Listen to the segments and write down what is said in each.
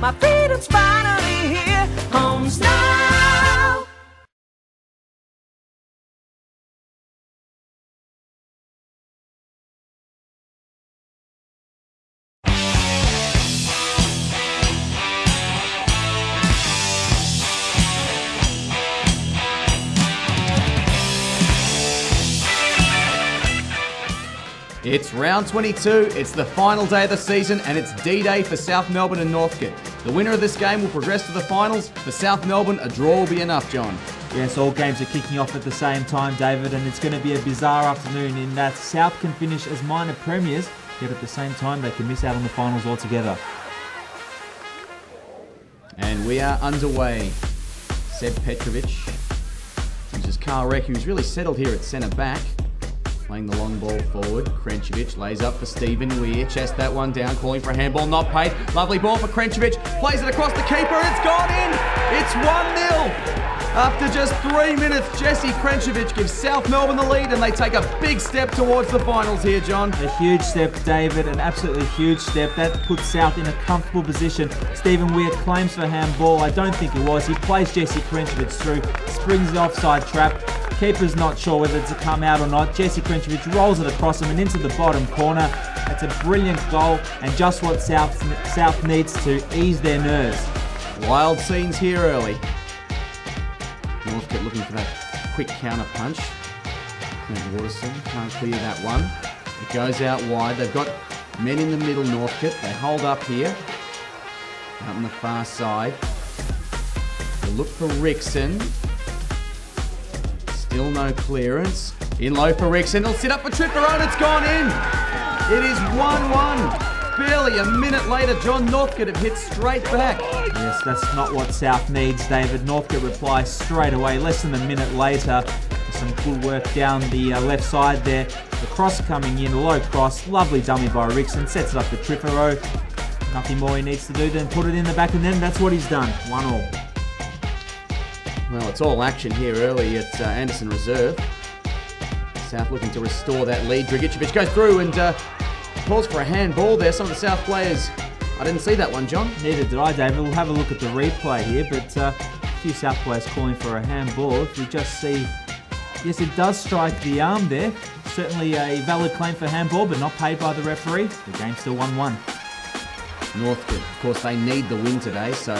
My freedom's finally It's round 22, it's the final day of the season, and it's D Day for South Melbourne and Northcote. The winner of this game will progress to the finals. For South Melbourne, a draw will be enough, John. Yes, all games are kicking off at the same time, David, and it's going to be a bizarre afternoon in that South can finish as minor premiers, yet at the same time they can miss out on the finals altogether. And we are underway. Seb Petrovic uses Carl Reck, who's really settled here at centre back. Playing the long ball forward. Krncevic lays up for Stephen Weir. Chest that one down, calling for a handball, not paid. Lovely ball for Krncevic. Plays it across the keeper, it's gone in! It's 1 0! After just three minutes, Jesse Krncevic gives South Melbourne the lead, and they take a big step towards the finals here, John. A huge step, David, an absolutely huge step. That puts South in a comfortable position. Stephen Weir claims for handball. I don't think it was. He plays Jesse Krncevic through, springs the offside trap. Keeper's not sure whether to come out or not. Jesse Krncevic rolls it across him and into the bottom corner. It's a brilliant goal and just what South, South needs to ease their nerves. Wild scenes here early. Northcote looking for that quick counter punch. Clint Waterson can't clear that one. It goes out wide. They've got men in the middle, Northcote. They hold up here. Out on the far side. They look for Rickson. Still no clearance. In low for Rickson. It'll sit up for Tripper and it's gone in. It is 1-1. Barely a minute later, John Northcote have hit straight back. Yes, that's not what South needs, David. Northcote replies straight away, less than a minute later. Some good work down the uh, left side there. The cross coming in, low cross, lovely dummy by Rickson, sets it up for Trifiro. Nothing more he needs to do than put it in the back, and then that's what he's done. One all. Well, it's all action here early at uh, Anderson Reserve. South looking to restore that lead. Dragicevic goes through and uh, calls for a handball there. Some of the South players, I didn't see that one, John. Neither did I, David. We'll have a look at the replay here, but uh, a few South players calling for a handball. If we just see, yes, it does strike the arm there. Certainly a valid claim for handball, but not paid by the referee. The game's still 1 1. Northcote, of course, they need the win today, so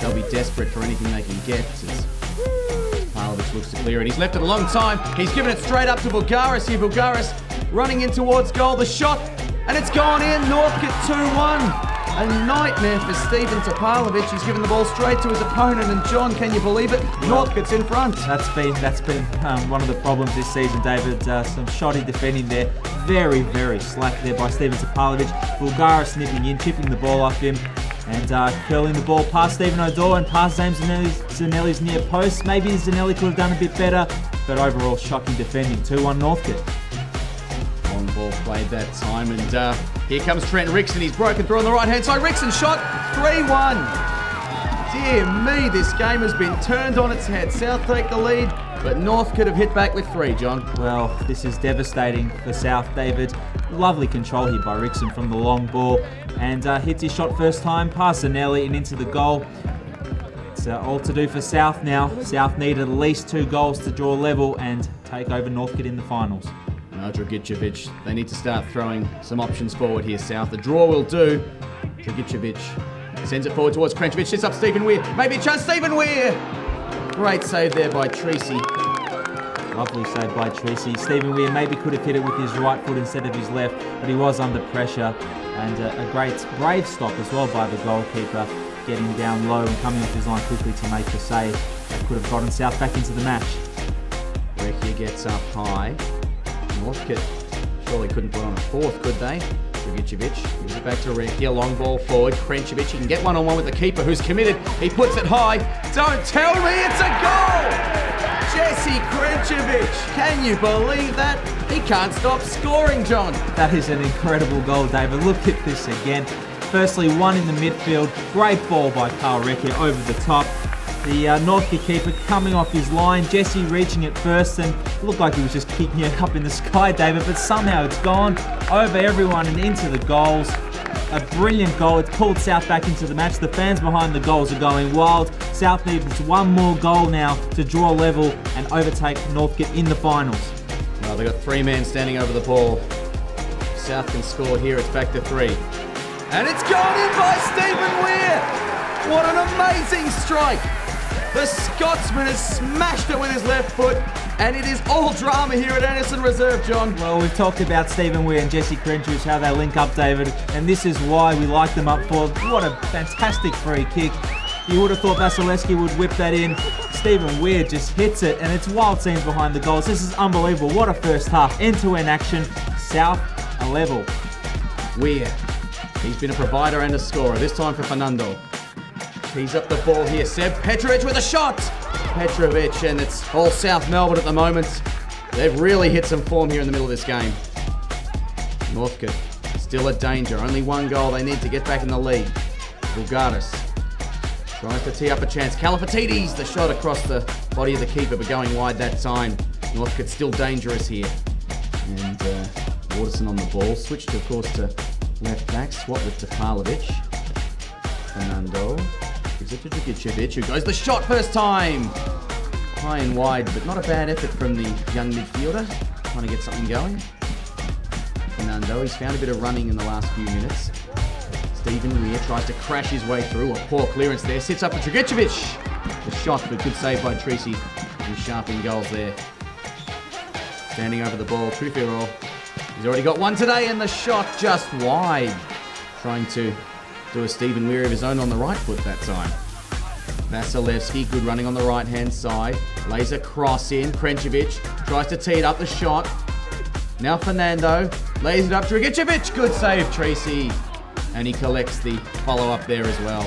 they'll be desperate for anything they can get. As Pavlovic looks to clear it. He's left it a long time. He's given it straight up to Bulgaris here. Bulgaris running in towards goal. The shot, and it's gone in. Northcote 2 1. A nightmare for Steven Topalovic. He's given the ball straight to his opponent, and John, can you believe it? Northcote's in front. That's been that's been um, one of the problems this season, David. Uh, some shoddy defending there. Very, very slack there by Steven Topalovic. Bulgaris snipping in, chipping the ball off him. And uh, curling the ball past Stephen O'Donnell and past James Zanelli's, Zanelli's near post. Maybe Zanelli could have done a bit better, but overall shocking defending. 2 1 Northcote. Long ball played that time, and uh, here comes Trent Rickson. He's broken through on the right hand side. Rickson shot 3 1. Dear me, this game has been turned on its head. South take the lead, but North could have hit back with three, John. Well, this is devastating for South, David. Lovely control here by Rickson from the long ball. And uh, hits his shot first time, past Zanelli and into the goal. It's uh, all to do for South now. South need at least two goals to draw level and take over Northcote in the finals. No, Dragicevic, they need to start throwing some options forward here, South. The draw will do. Dragicevic sends it forward towards Krncevic, sits up Stephen Weir. Maybe a chance, Stephen Weir! Great save there by Treacy. Lovely save by Tracy. Stephen Weir maybe could have hit it with his right foot instead of his left, but he was under pressure. And a, a great, brave stop as well by the goalkeeper, getting down low and coming off his line quickly to make the save. That could have gotten South back into the match. Recchia gets up high. Northcote surely couldn't put on a fourth, could they? Dragicevic gives it back to Recchia. Long ball forward. Krncevic. He can get one on one with the keeper who's committed. He puts it high. Don't tell me it's a goal! Jesse Krncevic. Can you believe that? He can't stop scoring, John. That is an incredible goal, David. Look at this again. Firstly, one in the midfield. Great ball by Carl Recchia over the top. The uh, Northcote keeper coming off his line. Jesse reaching it first and looked like he was just kicking it up in the sky, David, but somehow it's gone over everyone and into the goals. A brilliant goal. It's pulled South back into the match. The fans behind the goals are going wild. South needs one more goal now to draw level and overtake Northcote in the finals. Well, they've got three men standing over the ball. South can score here. It's back to three. And it's gone in by Stephen Weir. What an amazing strike. The Scotsman has smashed it with his left foot. And it is all drama here at Anderson Reserve, John. Well, we've talked about Stephen Weir and Jesse Krncevic, how they link up, David, and this is why we like them up for. What a fantastic free kick. You would have thought Vasilevsky would whip that in. Stephen Weir just hits it, and it's wild scenes behind the goals. This is unbelievable. What a first half. End to end action. South a level. Weir. He's been a provider and a scorer, this time for Fernando. He's up the ball here. Seb Petrovic with a shot. Petrovic, and it's all South Melbourne at the moment. They've really hit some form here in the middle of this game. Northcote still a danger. Only one goal. They need to get back in the lead. Bulgaris tries to tee up a chance. Califatidis, the shot across the body of the keeper, but going wide that time. Northcote still dangerous here. And uh, Waterson on the ball. Switched, of course, to left back. Swap with Topalovic. Fernando. Who goes the shot first time. High and wide, but not a bad effort from the young midfielder. Trying to get something going. Fernando, he's found a bit of running in the last few minutes. Stephen Weir tries to crash his way through. A poor clearance there. Sits up for Dragicevic. The shot, but good save by Treacy. And sharp in goals there. Standing over the ball, Trifiro. He's already got one today, and the shot just wide. Trying to do a Stephen Weir of his own on the right foot that time. Vasilevsky, good running on the right hand side. Lays a cross in. Krncevic tries to tee it up the shot. Now Fernando lays it up. to Dragicevic, good save, Tracy. And he collects the follow up there as well.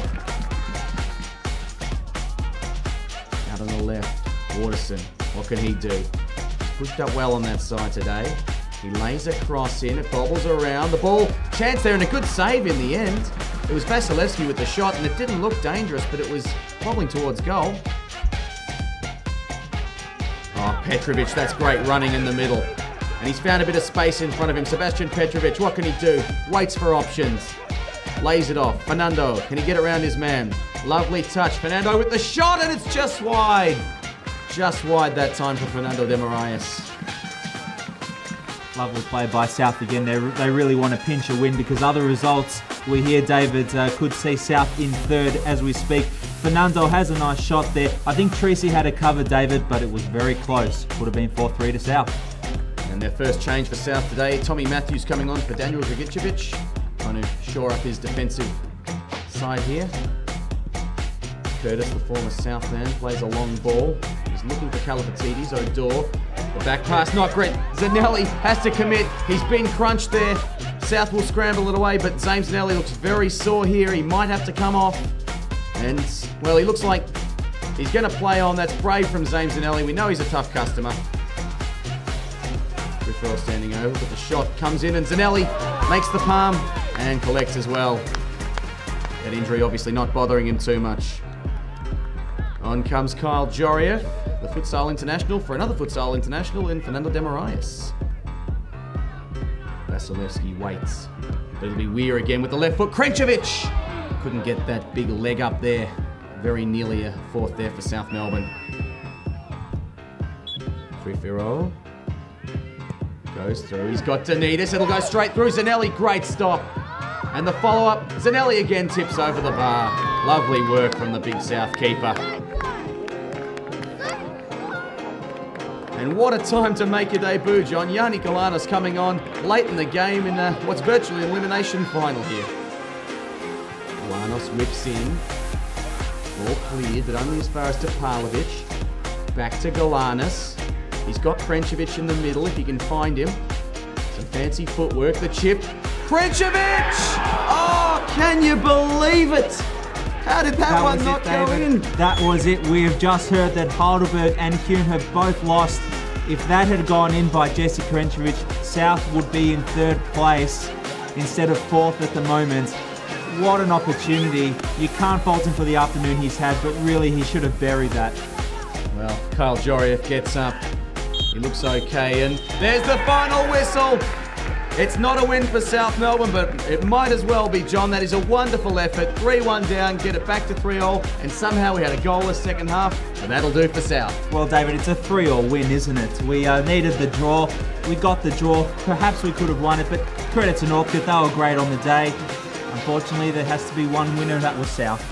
Out on the left, Waterson. What can he do? Pushed up well on that side today. He lays a cross in, it bobbles around. The ball, chance there, and a good save in the end. It was Vasilevsky with the shot, and it didn't look dangerous, but it was wobbling towards goal. Oh, Petrovic, that's great running in the middle. And he's found a bit of space in front of him. Sebastian Petrovic, what can he do? Waits for options. Lays it off. Fernando, can he get around his man? Lovely touch. Fernando with the shot, and it's just wide. Just wide that time for Fernando de Moraes. Lovely play by South again. They, they really want to pinch a win because other results we hear David uh, could see South in third as we speak. Fernando has a nice shot there. I think Tracy had a cover, David, but it was very close. Would have been 4 3 to South. And their first change for South today, Tommy Matthews coming on for Daniel Dragicevic, trying to shore up his defensive side here. Curtis, the former South man, plays a long ball. He's looking for Califatidis, Odor. The back pass, not great. Zanelli has to commit. He's been crunched there. South will scramble it away, but James Zanelli looks very sore here. He might have to come off. And, well, he looks like he's going to play on. That's brave from James Zanelli. We know he's a tough customer. Griffell standing over, but the shot comes in, and Zanelli makes the palm and collects as well. That injury obviously not bothering him too much. On comes Kyle Joria, the futsal international, for another futsal international in Fernando de Moraes. Vasilevsky waits, but it'll be Weir again with the left foot. Krncevic couldn't get that big leg up there. Very nearly a fourth there for South Melbourne. Trifiro goes through. He's got Danitas. It'll go straight through. Zanelli, great stop. And the follow up, Zanelli again tips over the bar. Lovely work from the big South keeper. And what a time to make your debut, John. Yanni Galanis coming on late in the game in uh, what's virtually an elimination final here. Galanis whips in. All cleared, but only as far as Topalovic. Back to Galanis. He's got Krncevic in the middle if he can find him. Some fancy footwork. The chip. Krncevic! Oh, can you believe it? How did that, That one not it, go in? That was it. We have just heard that Heidelberg and Hume have both lost. If that had gone in by Jesse Krncevic, South would be in third place instead of fourth at the moment. What an opportunity. You can't fault him for the afternoon he's had, but really he should have buried that. Well, Kyle Joriev gets up. He looks okay, and there's the final whistle. It's not a win for South Melbourne, but it might as well be, John. That is a wonderful effort. 3 1 down, get it back to 3 all, and somehow we had a goalless second half, and that'll do for South. Well, David, it's a three-all win, isn't it? We uh, needed the draw. We got the draw. Perhaps we could have won it, but credit to Northcote. They were great on the day. Unfortunately, there has to be one winner, and that was South.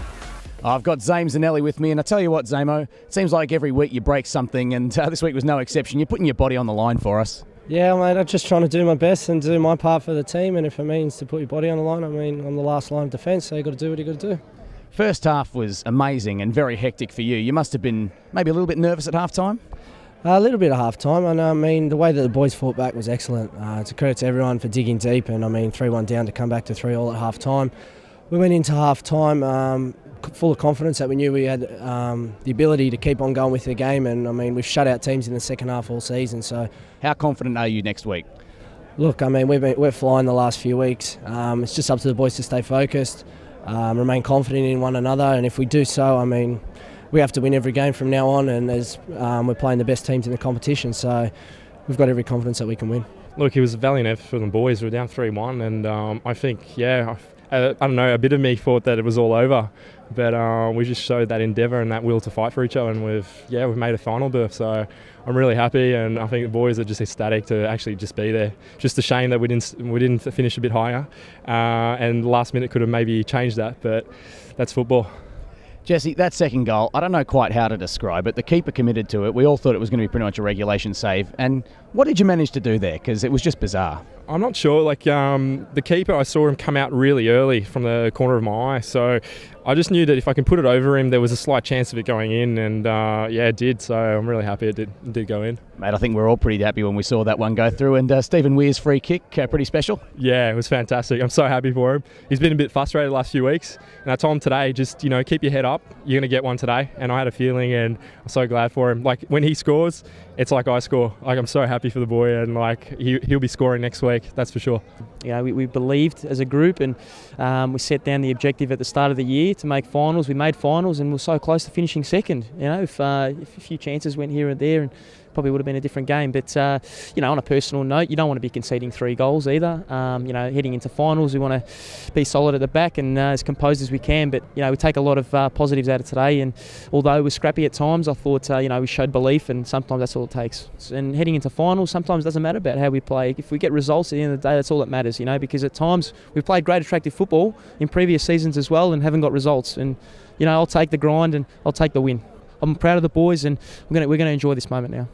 I've got Zame Zanelli with me, and I tell you what, Zamo, it seems like every week you break something, and uh, this week was no exception. You're putting your body on the line for us. Yeah, mate, I'm just trying to do my best and do my part for the team, and if it means to put your body on the line, I mean, I'm the last line of defence, so you've got to do what you've got to do. First half was amazing and very hectic for you. You must have been maybe a little bit nervous at half time. A little bit of half time, and I mean, the way that the boys fought back was excellent. Uh, it's a credit to everyone for digging deep, and I mean, 3 1 down to come back to 3 all at half time. We went into half time um, full of confidence that we knew we had um, the ability to keep on going with the game, and I mean, we've shut out teams in the second half all season, so How confident are you next week? Look, I mean, we've been, we're flying the last few weeks. Um, it's just up to the boys to stay focused, um, remain confident in one another, and if we do so, I mean, we have to win every game from now on, and as um, we're playing the best teams in the competition, so we've got every confidence that we can win. Look, it was a valiant effort for the boys. We were down 3 1, and um, I think, yeah, I, uh, I don't know, a bit of me thought that it was all over. But uh, we just showed that endeavour and that will to fight for each other, and we've, yeah, we've made a final berth. So I'm really happy, and I think the boys are just ecstatic to actually just be there. Just a shame that we didn't, we didn't finish a bit higher, uh, and last minute could have maybe changed that, but that's football. Jesse, that second goal, I don't know quite how to describe it. The keeper committed to it. We all thought it was going to be pretty much a regulation save. And what did you manage to do there? Because it was just bizarre. I'm not sure. Like um, the keeper, I saw him come out really early from the corner of my eye. So I just knew that if I can put it over him, there was a slight chance of it going in. And uh, yeah, it did. So I'm really happy it did, it did go in. Mate, I think we're all pretty happy when we saw that one go through. And uh, Stephen Weir's free kick, uh, pretty special. Yeah, it was fantastic. I'm so happy for him. He's been a bit frustrated the last few weeks. And I told him today, just, you know, keep your head up. You're going to get one today. And I had a feeling, and I'm so glad for him. Like when he scores, it's like I score. Like I'm so happy for the boy. And like he, he'll be scoring next week. That's for sure. Know, we, we believed as a group and um, we set down the objective at the start of the year to make finals. We made finals and we're so close to finishing second. You know, if, uh, if a few chances went here and there and probably would have been a different game. But, uh, you know, on a personal note, you don't want to be conceding three goals either. Um, you know, heading into finals, we want to be solid at the back and uh, as composed as we can. But, you know, we take a lot of uh, positives out of today. And although was scrappy at times, I thought, uh, you know, we showed belief and sometimes that's all it takes. And heading into finals, sometimes it doesn't matter about how we play. If we get results at the end of the day, that's all that matters, you know, because at times we've played great, attractive football in previous seasons as well and haven't got results. And, you know, I'll take the grind and I'll take the win. I'm proud of the boys and we're we're going to enjoy this moment now.